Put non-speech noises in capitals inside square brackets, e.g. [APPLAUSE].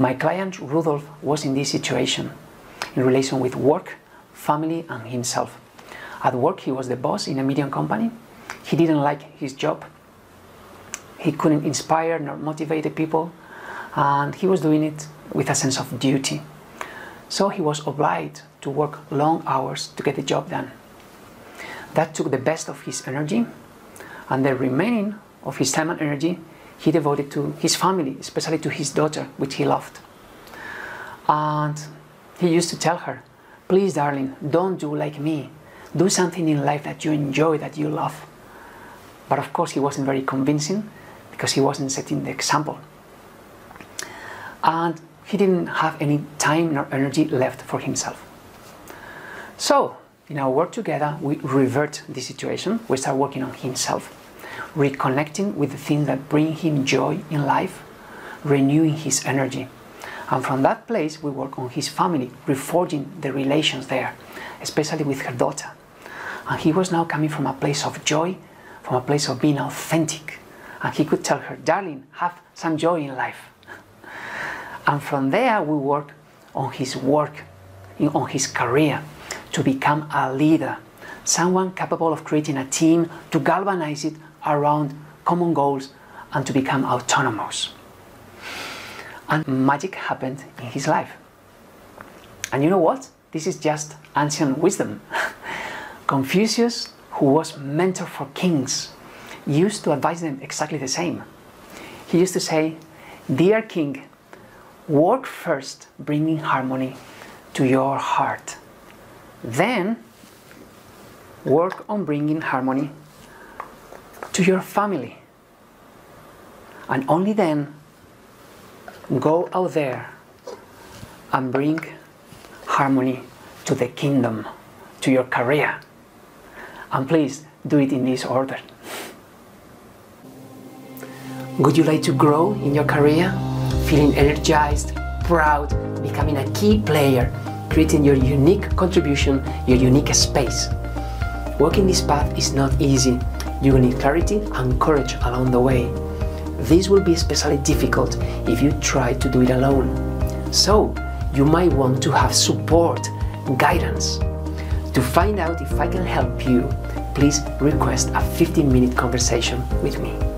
My client Rudolf was in this situation in relation with work, family, and himself. At work, he was the boss in a medium company. He didn't like his job. He couldn't inspire nor motivate the people, and he was doing it with a sense of duty. So he was obliged to work long hours to get the job done. That took the best of his energy, and the remaining of his time and energy he devoted to his family, especially to his daughter, which he loved. And he used to tell her, Please, darling, don't do like me. Do something in life that you enjoy, that you love. But of course, he wasn't very convincing because he wasn't setting the example. And he didn't have any time nor energy left for himself. So, in our work together, we revert the situation. We start working on himself, reconnecting with the things that bring him joy in life, renewing his energy. And from that place, we work on his family, reforging the relations there, especially with her daughter. And he was now coming from a place of joy, from a place of being authentic. And he could tell her, darling, have some joy in life. And from there, we work on his work, on his career, to become a leader, someone capable of creating a team to galvanize it around common goals and to become autonomous. And magic happened in his life. And you know what? This is just ancient wisdom. [LAUGHS] Confucius, who was mentor for kings, used to advise them exactly the same. He used to say, Dear king, work first bringing harmony to your heart. Then work on bringing harmony to your family. And only then go out there and bring harmony to the kingdom, to your career. And please do it in this order. Would you like to grow in your career? Feeling energized, proud, becoming a key player, creating your unique contribution, your unique space. Walking this path is not easy. You will need clarity and courage along the way. This will be especially difficult if you try to do it alone. So, you might want to have support, guidance. To find out if I can help you, please request a 15 minute conversation with me.